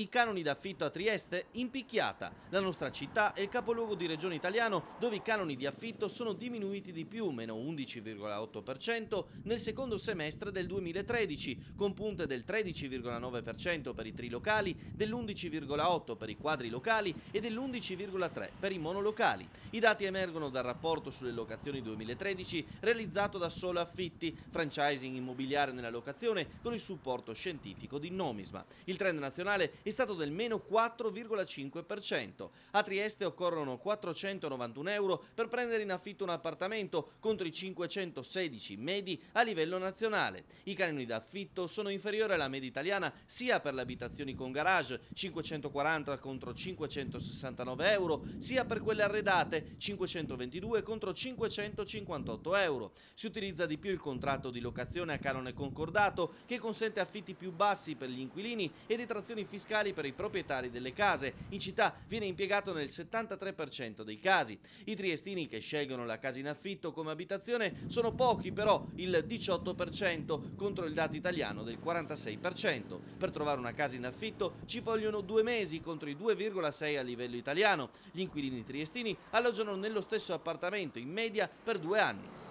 I canoni d'affitto a Trieste? In picchiata. La nostra città è il capoluogo di regione italiano dove i canoni di affitto sono diminuiti di più, meno 11,8% nel secondo semestre del 2013, con punte del 13,9% per i trilocali, dell'11,8% per i quadri locali e dell'11,3% per i monolocali. I dati emergono dal rapporto sulle locazioni 2013 realizzato da Solo Affitti, franchising immobiliare nella locazione con il supporto scientifico di Nomisma. Il trend nazionale è stato del meno 4,5%. A Trieste occorrono 491 euro per prendere in affitto un appartamento contro i 516 medi a livello nazionale. I canoni d'affitto sono inferiori alla media italiana sia per le abitazioni con garage 540 contro 569 euro, sia per quelle arredate 522 contro 558 euro. Si utilizza di più il contratto di locazione a canone concordato che consente affitti più bassi per gli inquilini e detrazioni fiscali fiscali per i proprietari delle case. In città viene impiegato nel 73% dei casi. I triestini che scelgono la casa in affitto come abitazione sono pochi, però il 18% contro il dato italiano del 46%. Per trovare una casa in affitto ci vogliono due mesi contro i 2,6 a livello italiano. Gli inquilini triestini alloggiano nello stesso appartamento in media per due anni.